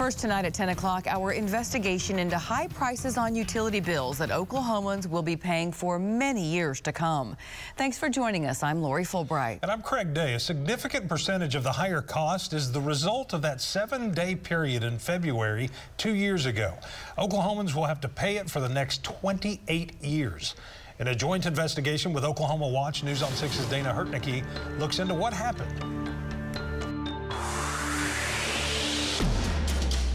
First tonight at 10 o'clock, our investigation into high prices on utility bills that Oklahomans will be paying for many years to come. Thanks for joining us. I'm Lori Fulbright. And I'm Craig Day. A significant percentage of the higher cost is the result of that seven-day period in February two years ago. Oklahomans will have to pay it for the next 28 years. In a joint investigation with Oklahoma Watch, News on 6's Dana Hertneky looks into what happened.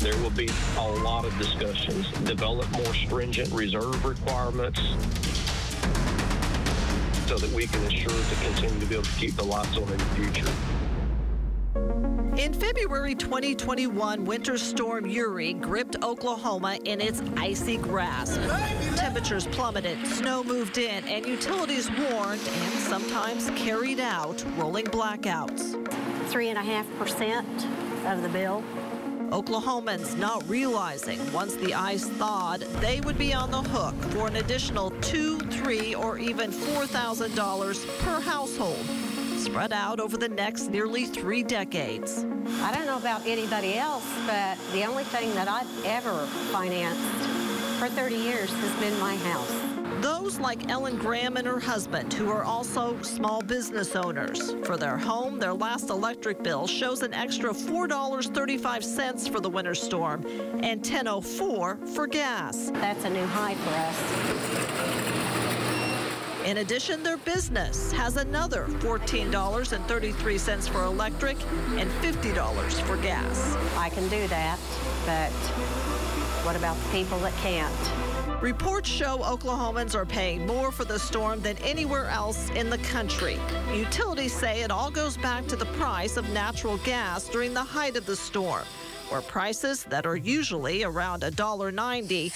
There will be a lot of discussions. Develop more stringent reserve requirements so that we can ensure to continue to be able to keep the lights on in the future. In February 2021, Winter Storm Uri gripped Oklahoma in its icy grasp. Temperatures plummeted, snow moved in, and utilities warned and sometimes carried out rolling blackouts. Three and a half percent of the bill Oklahomans not realizing once the ice thawed, they would be on the hook for an additional two, three, or even $4,000 per household, spread out over the next nearly three decades. I don't know about anybody else, but the only thing that I've ever financed for 30 years has been my house. Those like Ellen Graham and her husband, who are also small business owners. For their home, their last electric bill shows an extra $4.35 for the winter storm and $10.04 for gas. That's a new high for us. In addition, their business has another $14.33 for electric and $50 for gas. I can do that, but what about the people that can't? Reports show Oklahomans are paying more for the storm than anywhere else in the country. Utilities say it all goes back to the price of natural gas during the height of the storm, where prices that are usually around $1.90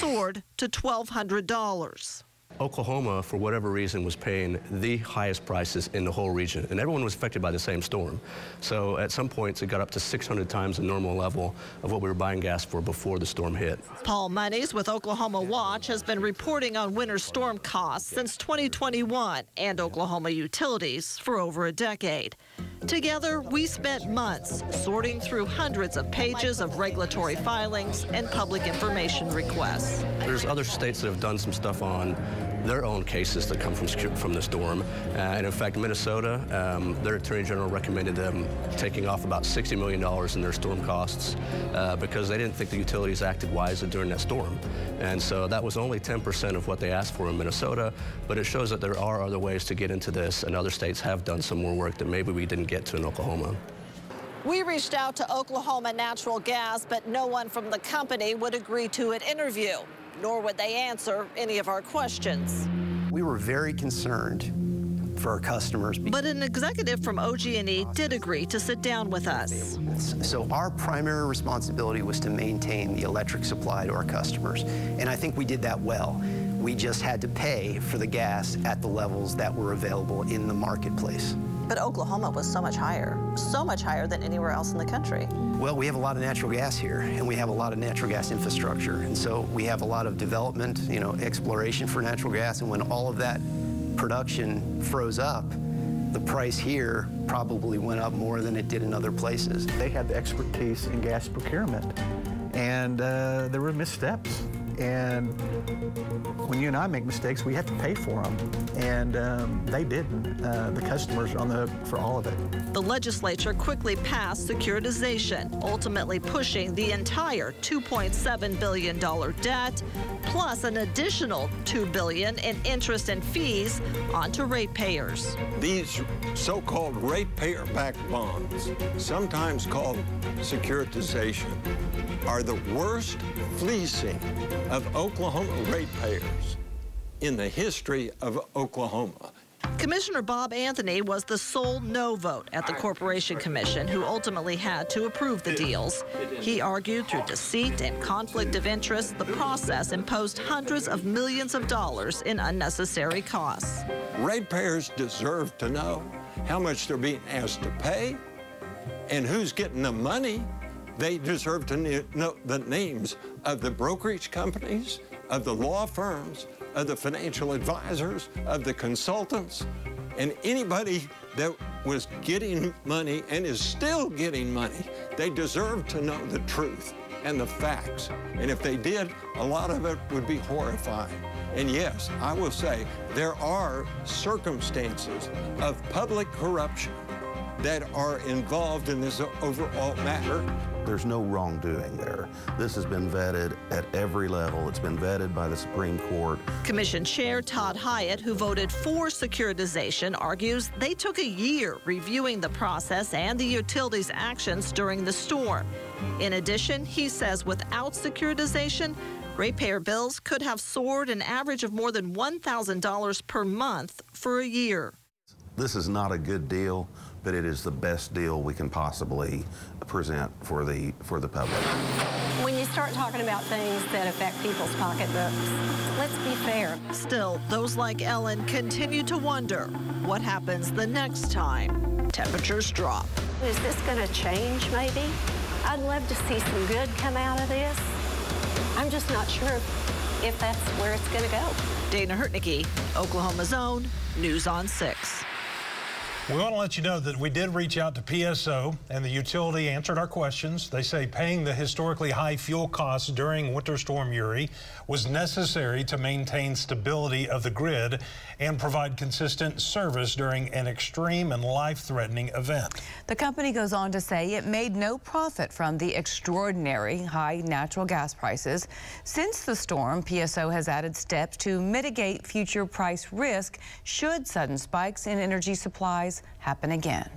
soared to $1,200. Oklahoma, for whatever reason, was paying the highest prices in the whole region, and everyone was affected by the same storm. So at some points, it got up to 600 times the normal level of what we were buying gas for before the storm hit. Paul Monies with Oklahoma Watch has been reporting on winter storm costs since 2021 and Oklahoma utilities for over a decade. Together, we spent months sorting through hundreds of pages of regulatory filings and public information requests. There's other states that have done some stuff on their own cases that come from, from the storm. Uh, and in fact, Minnesota, um, their Attorney General recommended them taking off about $60 million in their storm costs uh, because they didn't think the utilities acted wisely during that storm. And so that was only 10% of what they asked for in Minnesota, but it shows that there are other ways to get into this, and other states have done some more work that maybe we didn't get to in Oklahoma. We reached out to Oklahoma Natural Gas, but no one from the company would agree to an interview nor would they answer any of our questions. We were very concerned for our customers. But an executive from OG&E did agree to sit down with us. So our primary responsibility was to maintain the electric supply to our customers, and I think we did that well. We just had to pay for the gas at the levels that were available in the marketplace. But Oklahoma was so much higher, so much higher than anywhere else in the country. Well, we have a lot of natural gas here, and we have a lot of natural gas infrastructure. And so we have a lot of development, you know, exploration for natural gas. And when all of that production froze up, the price here probably went up more than it did in other places. They had the expertise in gas procurement, and uh, there were missteps. And when you and I make mistakes, we have to pay for them. And um, they didn't. Uh, the customers are on the hook for all of it. The legislature quickly passed securitization, ultimately pushing the entire $2.7 billion debt, plus an additional 2 billion in interest and fees onto ratepayers. These so-called ratepayer-backed bonds, sometimes called securitization, are the worst fleecing of Oklahoma ratepayers in the history of Oklahoma. Commissioner Bob Anthony was the sole no vote at the Corporation Commission who ultimately had to approve the deals. He argued through deceit and conflict of interest, the process imposed hundreds of millions of dollars in unnecessary costs. Ratepayers deserve to know how much they're being asked to pay and who's getting the money they deserve to know the names of the brokerage companies, of the law firms, of the financial advisors, of the consultants, and anybody that was getting money and is still getting money. They deserve to know the truth and the facts. And if they did, a lot of it would be horrifying. And yes, I will say there are circumstances of public corruption that are involved in this overall matter. There's no wrongdoing there. This has been vetted at every level. It's been vetted by the Supreme Court. Commission Chair Todd Hiett, who voted for securitization, argues they took a year reviewing the process and the utilities' actions during the storm. In addition, he says without securitization, ratepayer bills could have soared an average of more than $1,000 per month for a year. This is not a good deal but it is the best deal we can possibly present for the for the public. When you start talking about things that affect people's pocketbooks, let's be fair. Still, those like Ellen continue to wonder what happens the next time temperatures drop. Is this going to change maybe? I'd love to see some good come out of this. I'm just not sure if that's where it's going to go. Dana Hertneky, Oklahoma's Own, News on 6. We want to let you know that we did reach out to PSO and the utility answered our questions. They say paying the historically high fuel costs during Winter Storm Uri was necessary to maintain stability of the grid and provide consistent service during an extreme and life-threatening event. The company goes on to say it made no profit from the extraordinary high natural gas prices. Since the storm, PSO has added steps to mitigate future price risk should sudden spikes in energy supplies happen again.